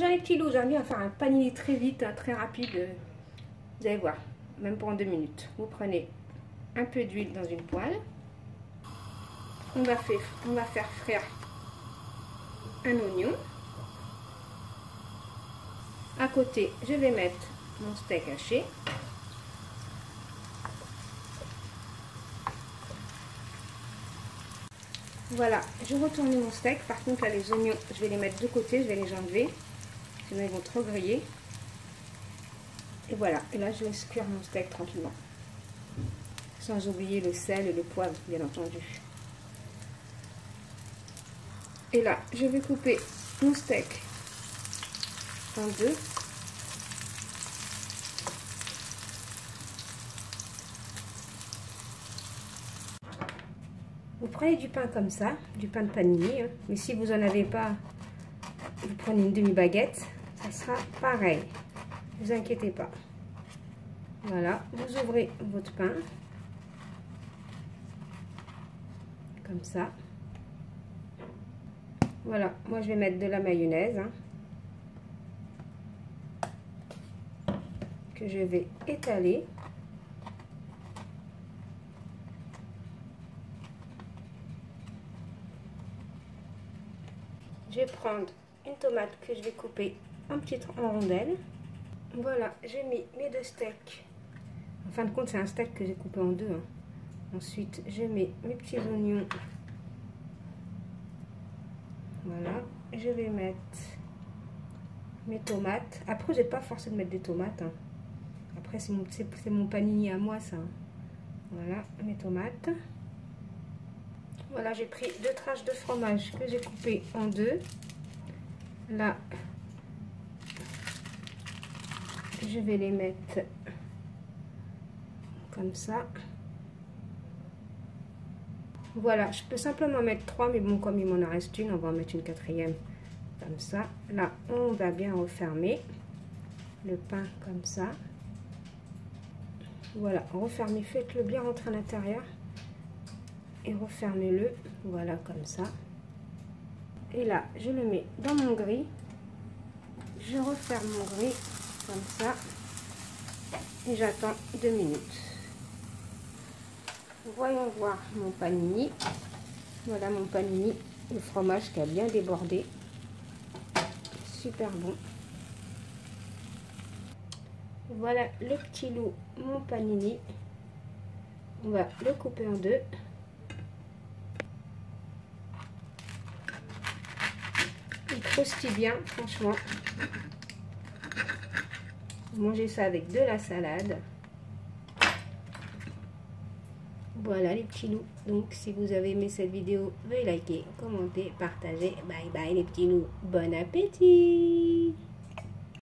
manger les petits loups, j'aime bien faire un panini très vite, hein, très rapide. Vous allez voir, même pour en deux minutes. Vous prenez un peu d'huile dans une poêle. On va, faire, on faire frire un oignon. À côté, je vais mettre mon steak haché. Voilà, je retourne mon steak. Par contre, là, les oignons, je vais les mettre de côté, je vais les enlever. Sinon, ils vont trop griller. Et voilà, et là, je laisse cuire mon steak tranquillement. Sans oublier le sel et le poivre, bien entendu. Et là, je vais couper mon steak en deux. Vous prenez du pain comme ça, du pain de panini, hein. mais si vous n'en avez pas, vous prenez une demi-baguette, sera pareil. Vous inquiétez pas. Voilà, vous ouvrez votre pain, comme ça. Voilà, moi je vais mettre de la mayonnaise, hein, que je vais étaler. Je vais prendre une tomate que je vais couper en petites en rondelles. Voilà, j'ai mis mes deux steaks. En fin de compte, c'est un steak que j'ai coupé en deux. Hein. Ensuite, je mets mes petits oignons. Voilà, je vais mettre mes tomates. Après, j'ai pas forcé de mettre des tomates. Hein. Après, c'est mon, mon panini à moi, ça. Voilà, mes tomates. Voilà, j'ai pris deux tranches de fromage que j'ai coupé en deux. Là, je vais les mettre comme ça. Voilà, je peux simplement mettre trois, mais bon, comme il m'en reste une, on va en mettre une quatrième comme ça. Là, on va bien refermer le pain comme ça. Voilà, refermez, faites-le bien rentrer à l'intérieur et refermez-le, voilà comme ça. Et là, je le mets dans mon gris. Je referme mon gris comme ça et j'attends deux minutes. Voyons voir mon panini. Voilà mon panini, le fromage qui a bien débordé. Super bon. Voilà le petit loup, mon panini. On va le couper en deux. Il croustille bien, franchement. Mangez ça avec de la salade. Voilà les petits loups. Donc si vous avez aimé cette vidéo, veuillez liker, commenter, partager. Bye bye les petits loups. Bon appétit